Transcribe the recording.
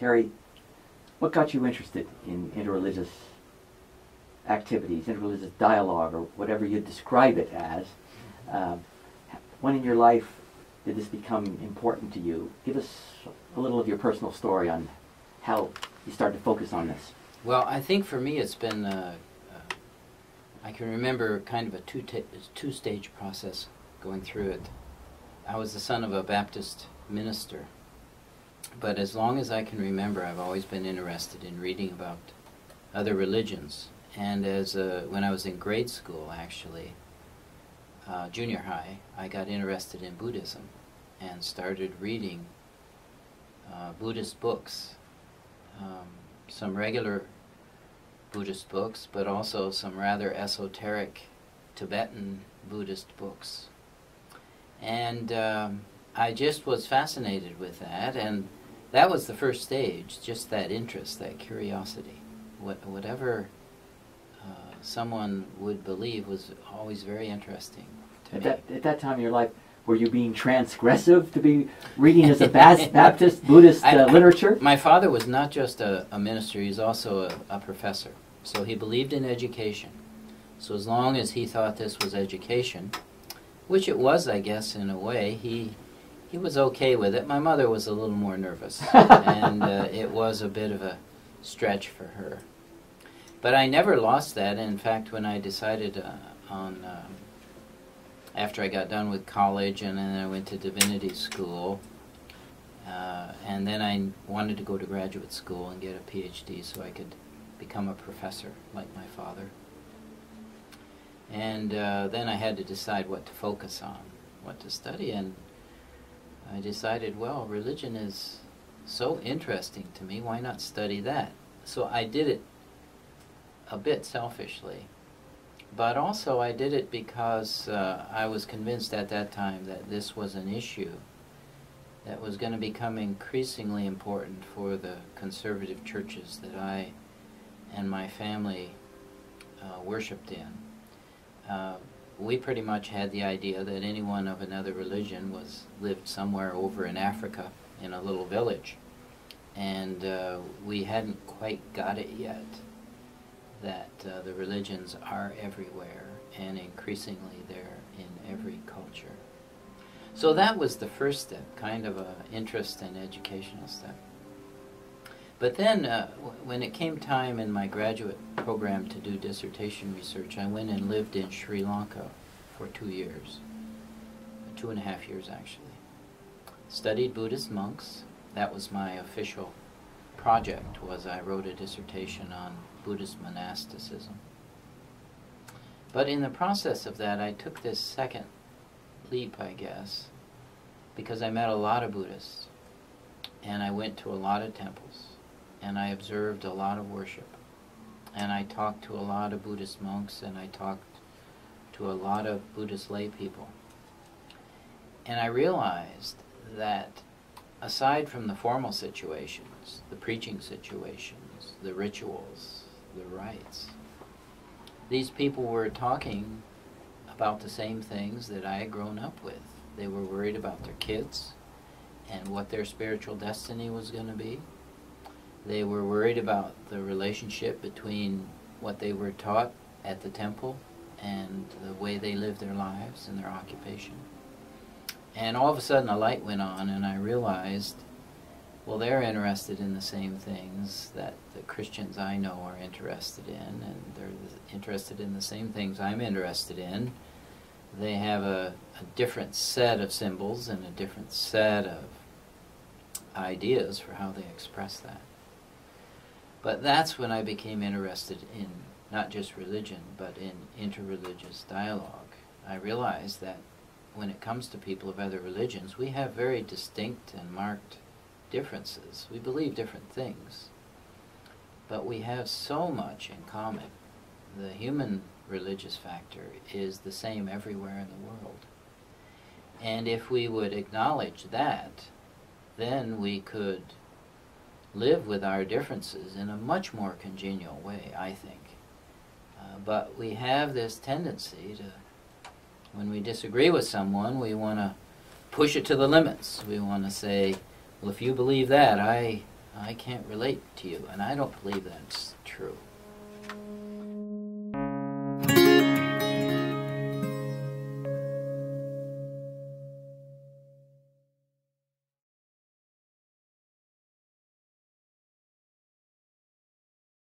Terry, what got you interested in interreligious activities, interreligious dialogue, or whatever you describe it as? Um, when in your life did this become important to you? Give us a little of your personal story on how you started to focus on this. Well, I think for me it's been, uh, uh, I can remember kind of a two, two stage process going through it. I was the son of a Baptist minister, but as long as I can remember, I've always been interested in reading about other religions. And as uh, when I was in grade school, actually, uh, junior high, I got interested in Buddhism and started reading uh, Buddhist books, um, some regular Buddhist books, but also some rather esoteric Tibetan Buddhist books. And um, I just was fascinated with that, and that was the first stage, just that interest, that curiosity. What, whatever uh, someone would believe was always very interesting at that, at that time in your life, were you being transgressive to be reading as a Baptist Buddhist uh, I, literature? My father was not just a, a minister; he's also a, a, professor. So he believed in education. So as long as he thought this was education, which it was, I guess, in a way, he he was okay with it. My mother was a little more nervous, and uh, it was a bit of a stretch for her. But I never lost that. In fact, when I decided uh, on uh, after I got done with college, and then I went to divinity school. Uh, and then I wanted to go to graduate school and get a PhD so I could become a professor like my father. And uh, then I had to decide what to focus on, what to study, and I decided, well, religion is so interesting to me, why not study that? So I did it a bit selfishly. But also, I did it because uh, I was convinced at that time that this was an issue that was going to become increasingly important for the conservative churches that I and my family uh, worshipped in. Uh, we pretty much had the idea that anyone of another religion was lived somewhere over in Africa in a little village, and uh, we hadn't quite got it yet that uh, the religions are everywhere and increasingly they're in every culture. So that was the first step, kind of an interest and educational step. But then, uh, when it came time in my graduate program to do dissertation research, I went and lived in Sri Lanka for two years, two and a half years actually. Studied Buddhist monks. That was my official project. Was I wrote a dissertation on Buddhist monasticism. But in the process of that, I took this second leap, I guess, because I met a lot of Buddhists, and I went to a lot of temples, and I observed a lot of worship, and I talked to a lot of Buddhist monks, and I talked to a lot of Buddhist lay people. And I realized that aside from the formal situations, the preaching situations, the rituals, the rites. These people were talking about the same things that I had grown up with. They were worried about their kids and what their spiritual destiny was going to be. They were worried about the relationship between what they were taught at the temple and the way they lived their lives and their occupation. And all of a sudden a light went on and I realized well, they're interested in the same things that the Christians I know are interested in, and they're interested in the same things I'm interested in. They have a, a different set of symbols and a different set of ideas for how they express that. But that's when I became interested in not just religion, but in interreligious dialogue. I realized that when it comes to people of other religions, we have very distinct and marked differences. We believe different things. But we have so much in common. The human religious factor is the same everywhere in the world. And if we would acknowledge that, then we could live with our differences in a much more congenial way, I think. Uh, but we have this tendency to, when we disagree with someone, we want to push it to the limits. We want to say, well, if you believe that, I, I can't relate to you, and I don't believe that's true.